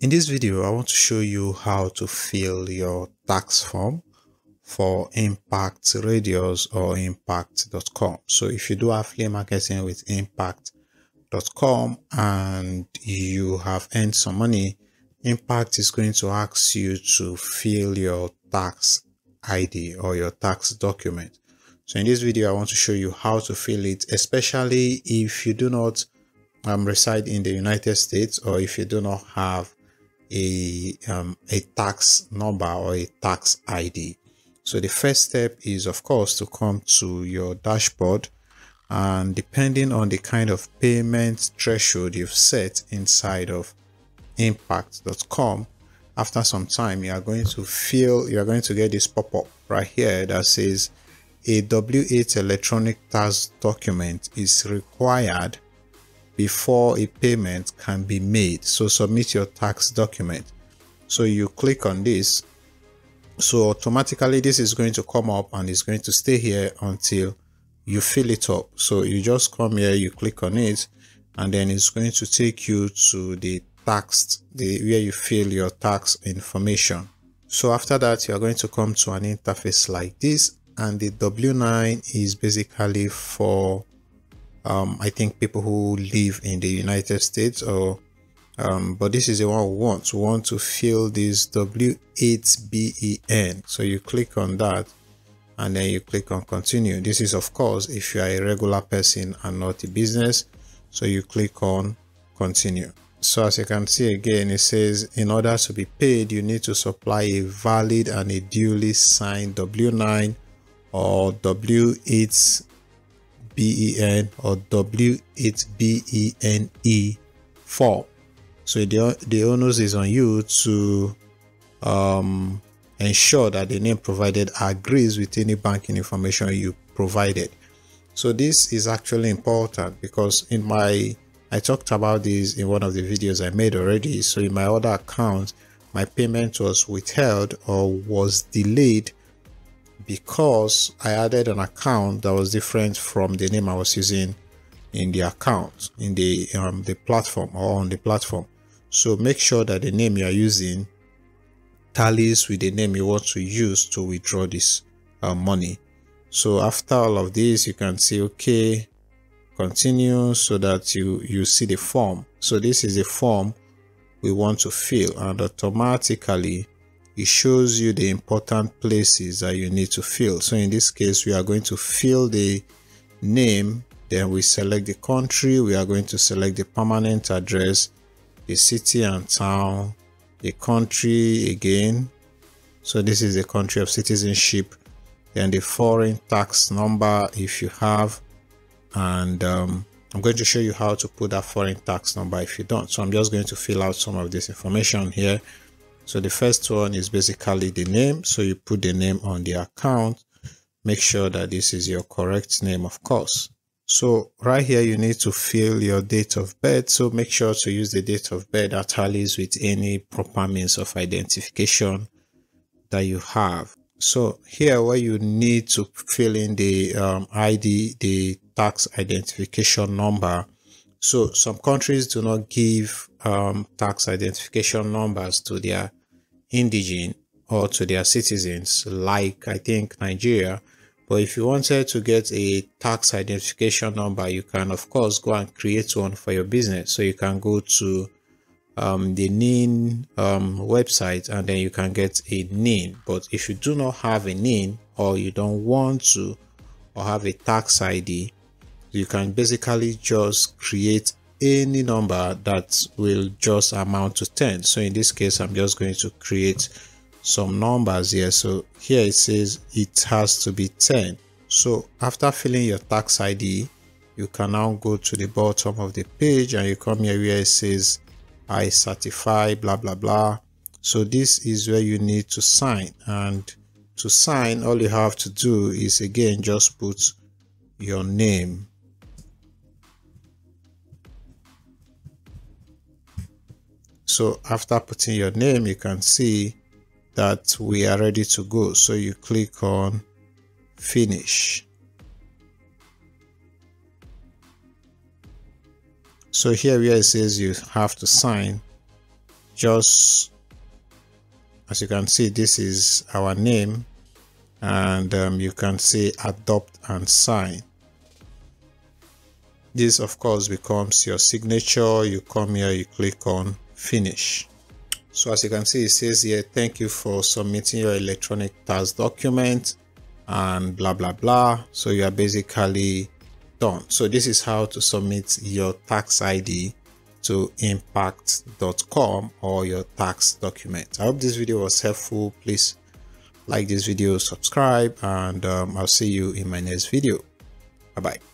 In this video, I want to show you how to fill your tax form for Impact Radius or Impact.com. So if you do affiliate marketing with Impact.com and you have earned some money, Impact is going to ask you to fill your tax ID or your tax document. So in this video, I want to show you how to fill it, especially if you do not um, reside in the United States or if you do not have a um, a tax number or a tax ID. So the first step is of course to come to your dashboard and depending on the kind of payment threshold you've set inside of impact.com after some time you are going to feel you are going to get this pop-up right here that says a W8 electronic tax document is required before a payment can be made. So submit your tax document. So you click on this. So automatically this is going to come up and it's going to stay here until you fill it up. So you just come here, you click on it and then it's going to take you to the tax, the where you fill your tax information. So after that, you're going to come to an interface like this and the W9 is basically for um, I think people who live in the United States or um, but this is the one we want. We want to fill this W8BEN. So you click on that and then you click on continue. This is of course if you are a regular person and not a business. So you click on continue. So as you can see again, it says in order to be paid, you need to supply a valid and a duly signed W9 or W8 B-E-N or W8-B-E-N-E form. So the, the onus is on you to um, ensure that the name provided agrees with any banking information you provided. So this is actually important because in my, I talked about this in one of the videos I made already. So in my other account, my payment was withheld or was delayed because I added an account that was different from the name I was using in the account in the um, the platform or on the platform. So make sure that the name you are using tallies with the name you want to use to withdraw this uh, money. So after all of this, you can say okay, continue so that you you see the form. So this is the form we want to fill and automatically it shows you the important places that you need to fill. So in this case, we are going to fill the name, then we select the country, we are going to select the permanent address, the city and town, the country again. So this is the country of citizenship, then the foreign tax number if you have, and um, I'm going to show you how to put that foreign tax number if you don't. So I'm just going to fill out some of this information here so the first one is basically the name. So you put the name on the account. Make sure that this is your correct name, of course. So right here, you need to fill your date of birth. So make sure to use the date of birth that tallies with any proper means of identification that you have. So here where you need to fill in the um, ID, the tax identification number. So some countries do not give um, tax identification numbers to their indigene or to their citizens, like I think Nigeria. But if you wanted to get a tax identification number, you can of course go and create one for your business. So you can go to um, the NIN um, website and then you can get a NIN. But if you do not have a NIN or you don't want to or have a tax ID, you can basically just create any number that will just amount to 10 so in this case i'm just going to create some numbers here. So here it says it has to be 10 so after filling your tax id you can now go to the bottom of the page and you come here where it says i certify blah blah blah. So this is where you need to sign. And to sign all you have to do is again just put your name so after putting your name you can see that we are ready to go. So you click on finish. So here where it says you have to sign just as you can see this is our name and um, you can say adopt and sign. This of course becomes your signature. You come here you click on finish. So as you can see it says here thank you for submitting your electronic tax document and blah blah blah. So you are basically done. So this is how to submit your tax id to impact.com or your tax document. I hope this video was helpful. Please like this video subscribe and um, i'll see you in my next video. Bye bye